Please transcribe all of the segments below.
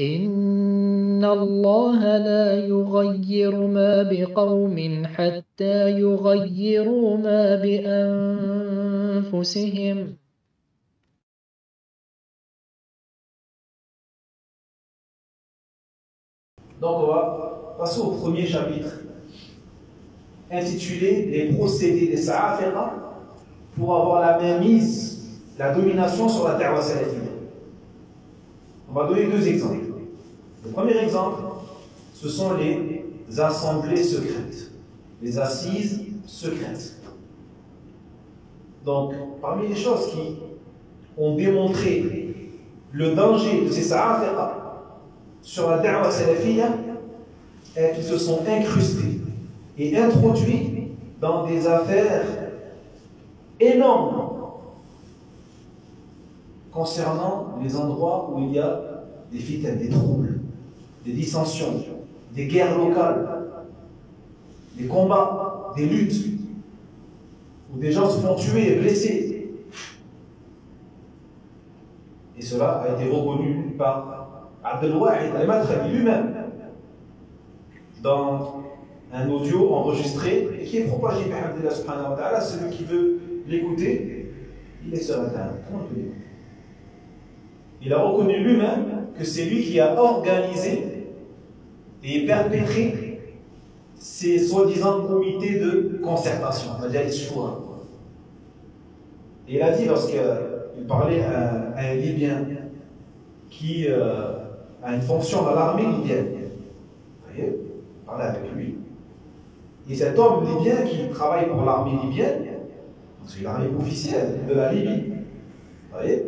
إن الله لا يغير ما بقوم حتى يغيروا ما بأنفسهم Donc on va passer au premier chapitre intitulé Les procédés des Sa'afira pour avoir la mainmise, la domination sur la terre salafiyya. On va donner deux exemples. Le premier exemple, ce sont les assemblées secrètes, les assises secrètes. Donc, parmi les choses qui ont démontré le danger de ces Sa'afira sur la terre salafiyya, est qu'ils se sont incrustés et introduits dans des affaires énormes concernant les endroits où il y a des fitaines, des troubles, des dissensions, des guerres locales, des combats, des luttes, où des gens se font tuer et blessés. Et cela a été reconnu par Abdelwahid al-Matrabi lui-même dans un audio enregistré et qui est propagé par subhanahu wa ta'ala. Celui qui veut l'écouter, il est sur Internet. Il a reconnu lui-même que c'est lui qui a organisé et perpétré ces soi-disant comités de concertation, on va dire les Et il a dit, lorsqu'il parlait à, un Libyen qui euh, a une fonction dans l'armée libyenne, vous voyez, il parlait avec lui, et cet homme libyen qui travaille pour l'armée libyenne, c'est l'armée officielle de la Libye, vous voyez,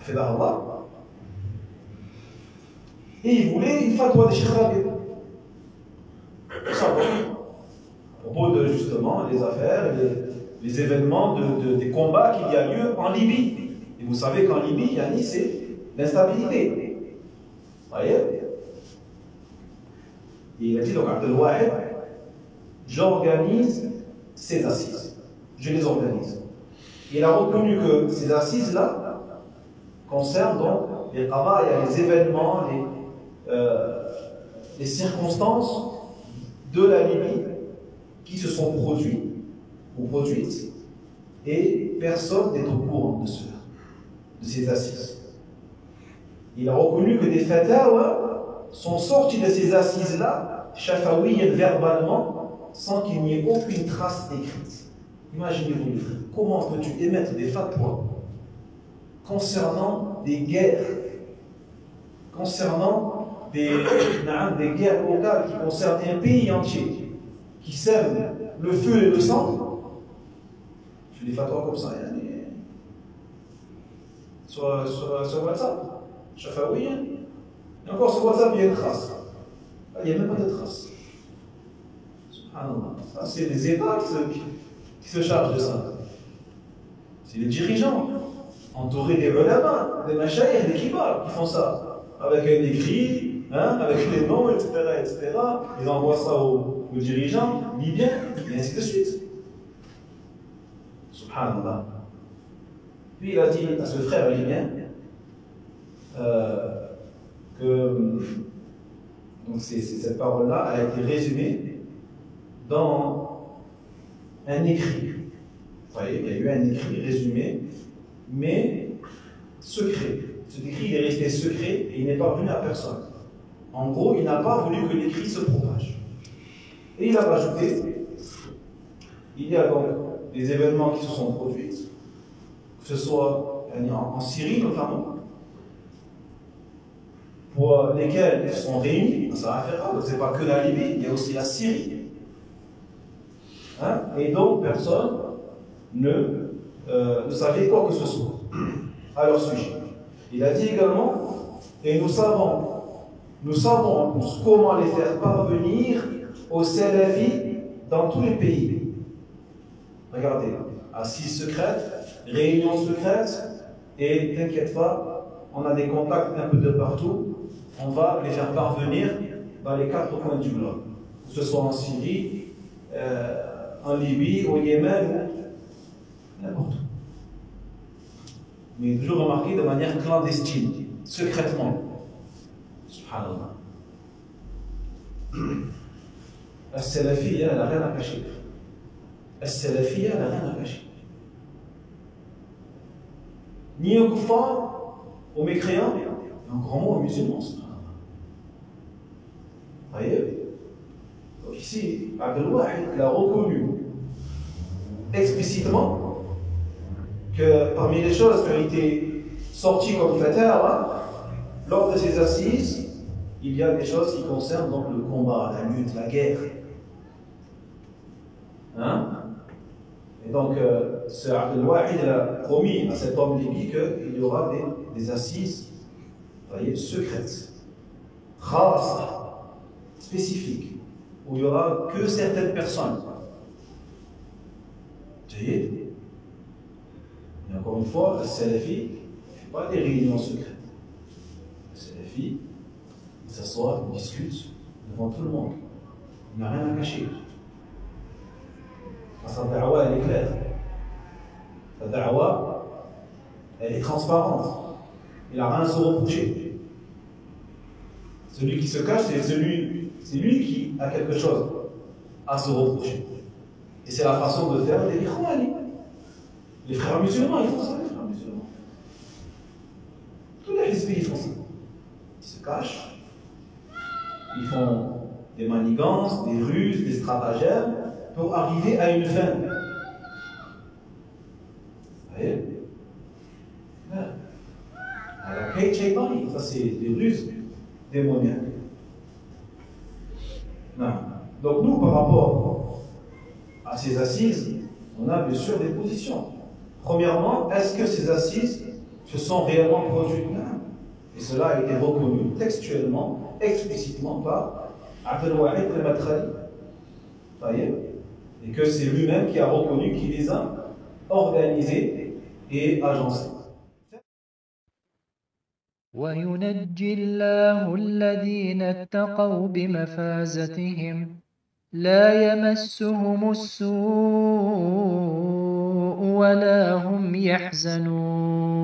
fait d'Allah, et il voulait une fatwa des Cheikh Ça À propos de justement les affaires, les, événements, de, des combats qu'il y a lieu en Libye. Et vous savez qu'en Libye, il y a c'est l'instabilité. Vous voyez? Et il a dit donc Abdel Wahid, j'organise ces assises. Je les organise. Il a reconnu que ces assises-là concernent donc les a les événements, les, euh, les circonstances de la Libye qui se sont produites ou produites et personne n'est au courant de cela, de ces assises. Il a reconnu que des fatawa sont sortis de ces assises-là, shafawiyan verbalement, sans qu'il n'y ait aucune trace écrite. Imaginez-vous, comment peux-tu émettre des fatwas concernant des guerres, concernant des, des guerres locales qui concernent un pays entier, qui sèment le feu et le sang, je des fatwas comme ça, sur, sur, sur WhatsApp, Chafaoui, et encore sur WhatsApp, il y a une trace. Ah, il n'y a même pas de trace. C'est les États qui se, qui se chargent de ça. C'est les dirigeants, entourés des ulama, des machaïrs, des kibars, qui font ça. Avec un écrit, hein, avec les noms, etc., etc. Ils envoient ça aux, dirigeants libyens, et ainsi de suite. Subhanallah. Puis il a dit à ce frère libyen euh, que donc cette parole-là a été résumée dans un écrit. Vous voyez, il y a eu un écrit résumé, mais secret. Cet écrit est resté secret et il n'est pas venu à personne. En gros, il n'a pas voulu que l'écrit se propage. Et il a rajouté, il y a donc des événements qui se sont produits, que ce soit en Syrie notamment, pour lesquels ils sont réunis, ça va ce n'est pas que la Libye, il y a aussi la Syrie. Hein? Et donc personne ne, euh, ne savait quoi que ce soit à leur sujet. Il a dit également, et nous savons nous savons comment les faire parvenir aux salafis dans tous les pays. Regardez, assises secrètes, réunions secrètes, et t'inquiète pas, on a des contacts un peu de partout, on va les faire parvenir dans les quatre coins du globe, que ce soit en Syrie, euh, en Libye, au Yémen, n'importe où. Mais toujours remarqué de manière clandestine, secrètement Subhanallah. As-Salafiyya n'a rien à cacher. As-Salafiyya n'a rien à cacher. Ni aux kuffar, aux mécréants, et encore moins aux musulmans. Voyez? Donc ici, Abdel Wahid l'a reconnu explicitement que parmi les choses qui ont été sorties comme fatah, lors de ces assises, il y a des choses qui concernent donc le combat, la lutte, la guerre. Hein? Et donc, euh, ce Abdel Wahid a promis à cet homme libye qu'il y aura des, assises, voyez, secrètes, khas, spécifiques, où il n'y aura que certaines personnes. Voyez? Une fois, le Salafi ne fait pas des réunions secrètes. Le Salafi, il s'assoit, il discute devant tout le monde. Il n'a rien à cacher. Sa da'wa, elle est claire. Sa da'wa, elle est transparente. Il n'a rien à se reprocher. Celui qui se cache, c'est celui, c'est lui qui a quelque chose à se reprocher. Et c'est la façon de faire des Ikhwani. Les frères musulmans, ils font ça, les frères musulmans. Tous les hizbis, ils font ça. Ils se cachent, ils font des manigances, des ruses, des stratagèmes pour arriver à une fin. Vous voyez la Shaitani, ça c'est des ruses démoniaques. Non. Donc nous, par rapport à ces assises, on a bien sûr des positions. Premièrement, est-ce que ces assises se sont réellement produites Non. Et cela a été reconnu textuellement, explicitement par Abdel Wahid al-Matrali. voyez Et que c'est lui-même qui a reconnu qu'il les a organisés et agencés. وينجي الله الذين اتقوا بمفازتهم لا يمسهم السوء ولا هم يحزنون.